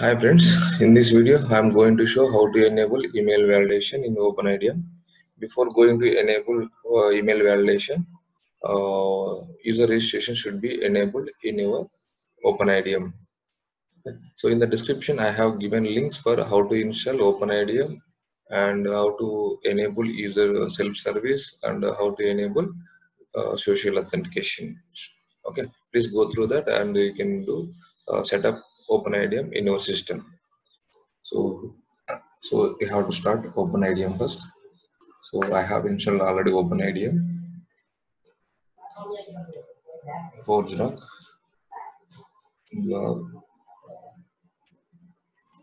Hi friends, in this video I am going to show how to enable email validation in OpenIDM. Before going to enable uh, email validation, uh, user registration should be enabled in your OpenIDM. So in the description I have given links for how to install OpenIDM and how to enable user self-service and how to enable uh, social authentication. Okay, please go through that and you can do uh, OpenIDM in your system. So, so you have to start OpenIDM first. So I have installed already OpenIDM. ForgeRock. Blog.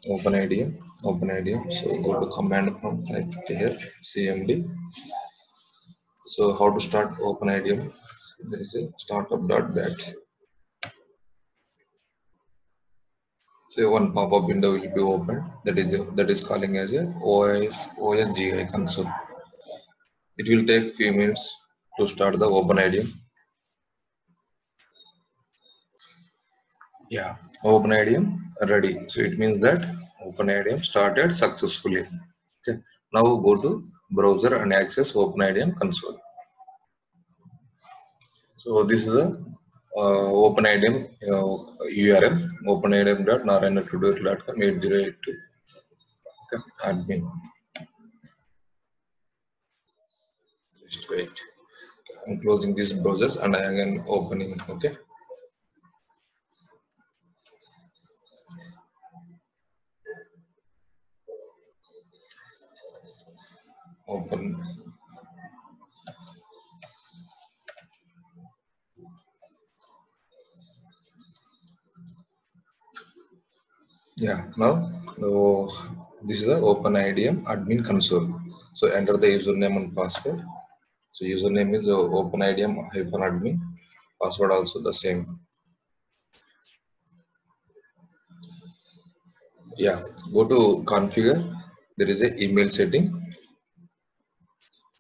OpenIDM. OpenIDM. So go to command prompt type here CMD. So how to start OpenIDM? There is a startup.bat. So one pop-up window will be opened. That is that is calling as a OS OSGI console. It will take few minutes to start the OpenIDM. Yeah, OpenIDM ready. So it means that OpenIDM started successfully. Okay. Now go to browser and access OpenIDM console. So this is a uh, OpenIDM uh, URL openidm.narayana.tutorial.com 8082 okay, admin. Just wait. I'm closing these browsers and I am opening. Okay. Open. Yeah, now, this is the OpenIDM admin console. So enter the username and password. So username is uh, OpenIDM hyphen admin. Password also the same. Yeah, go to configure. There is a email setting.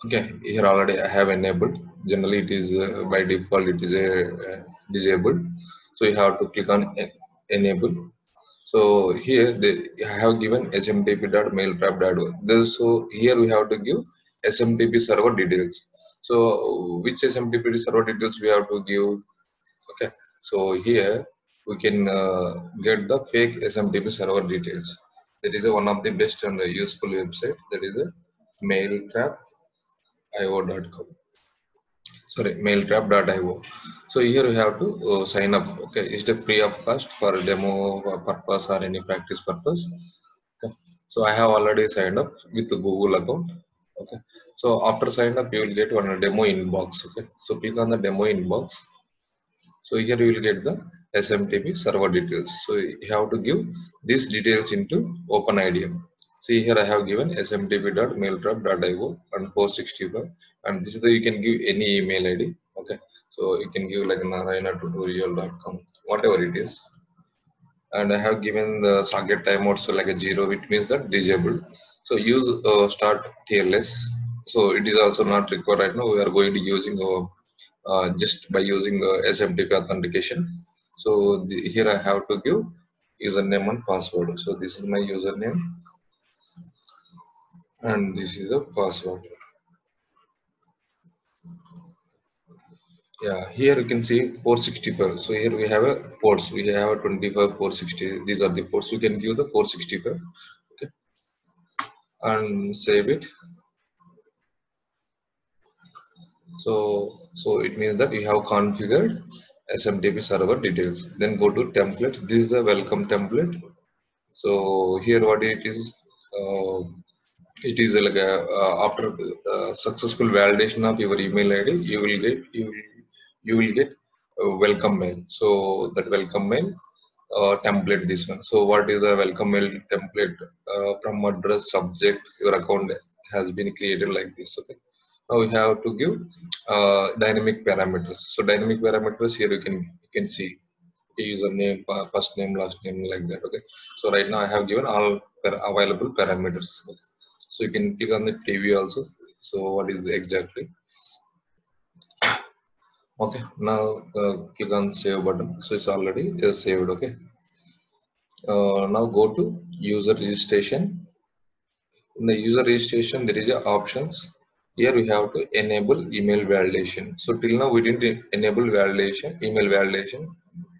Okay, here already I have enabled. Generally, it is uh, by default it is a uh, disabled. So you have to click on en enable so here they have given smtp.mailtrap.org. So here we have to give SMTP server details. So which SMTP server details we have to give? Okay. So here we can uh, get the fake SMTP server details. That is one of the best and useful website. That is a mailtrap.io.com. Sorry, mailtrap.io so here you have to uh, sign up okay? It's the free of cost for demo purpose or any practice purpose? Okay. so i have already signed up with the google account okay? So after sign up you will get one demo inbox okay? So click on the demo inbox. So here you will get the smtp server details. So you have to give these details into openidm see here i have given smtp.mailtrap.io and 465 and this is the you can give any email id okay so you can give like narayana.tutorial.com whatever it is. And i have given the target timeout so like a zero which means that disabled. So use uh, start tls so it is also not required right now. We are going to using uh, uh, just by using uh, smtp authentication. So the, here i have to give username and password. So this is my username. And this is the password yeah here you can see 465 so here we have a ports. We have a 25 460 these are the ports. You can give the 465 okay. And save it. So so it means that you have configured smtp server details. Then go to templates. This is the welcome template. So here what it is uh, it is like a, uh, after uh, successful validation of your email id you will get you will you will get a welcome mail. So that welcome mail uh, template this one. So what is the welcome mail template? Uh, from address subject your account has been created like this okay? Now we have to give uh, dynamic parameters. So dynamic parameters here you can you can see. Username first name last name like that okay? So right now i have given all available parameters okay. so you can click on the tv also. So what is exactly okay now uh, click on save button. So it's already is saved okay? Uh, now go to user registration. In the user registration there is a options. Here we have to enable email validation. So till now we didn't enable validation email validation.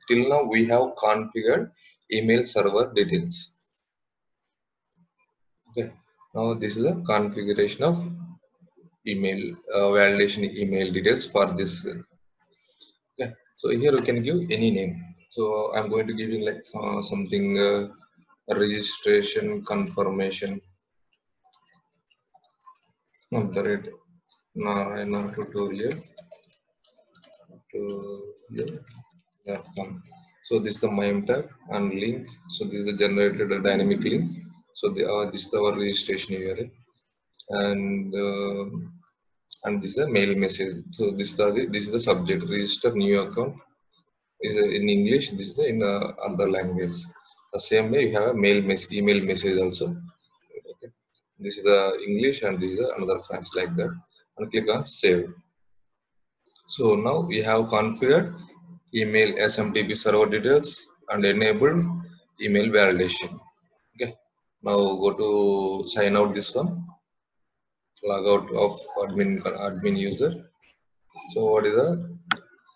Till now we have configured email server details. Okay now this is a configuration of email uh, validation email details for this yeah. So here you can give any name. So i'm going to give you like uh, something uh, registration confirmation. Of the i know tutorial tutorial.com so this is the MIME tag and link. So this is the generated dynamic link. So the uh, this is our registration URL and uh, and this is the mail message. So this is the this is the subject. Register new account. Is in english? This is the in uh, other language. The same way you have a mail message, email message also. Okay. This is the english and this is another french like that. And click on save. So now we have configured email smtp server details and enabled email validation. Okay. Now go to sign out this one log out of admin admin user. So what is the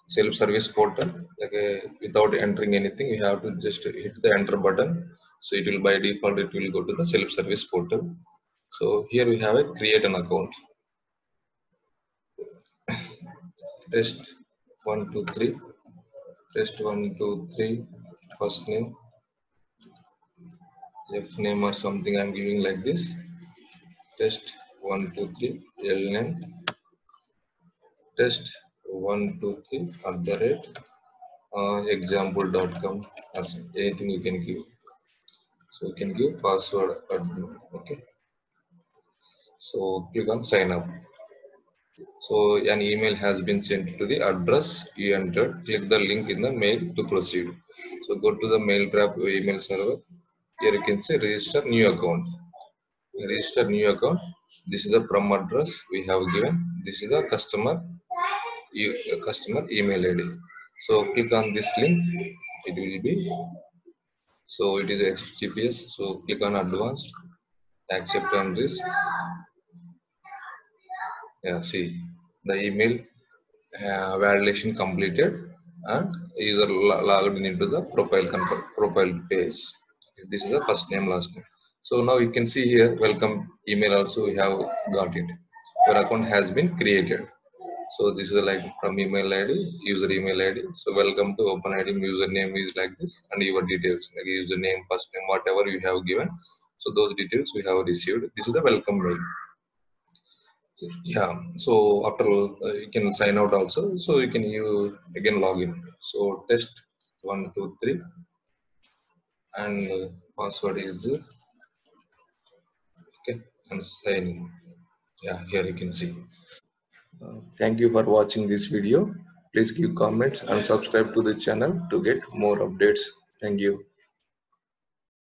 self-service portal? Like a, without entering anything you have to just hit the enter button. So it will by default it will go to the self-service portal. So here we have a create an account. Test one two three. Test one two three. First name. F name or something i'm giving like this. Test one two three l name. Test one two three at the rate uh, example.com or anything you can give. So you can give password admin okay? So click on sign up. So an email has been sent to the address you entered. Click the link in the mail to proceed. So go to the mail Mailtrap email server. Here you can say register new account. Register new account this is the from address we have given. This is the customer you, customer email id so click on this link. It will be so it is https so click on advanced. Accept and this. Yeah see. The email uh, validation completed and user logged into the profile profile page. This is the first name last name so now you can see here welcome email also we have got it. Your account has been created. So this is like from email id user email id so welcome to open id username is like this and your details like username first name whatever you have given. So those details we have received. This is the welcome mail. Yeah so after uh, you can sign out also. So you can you again log in. So test one two three. And uh, password is and sign yeah here you can see. Uh, thank you for watching this video. Please give comments and subscribe to the channel to get more updates. Thank you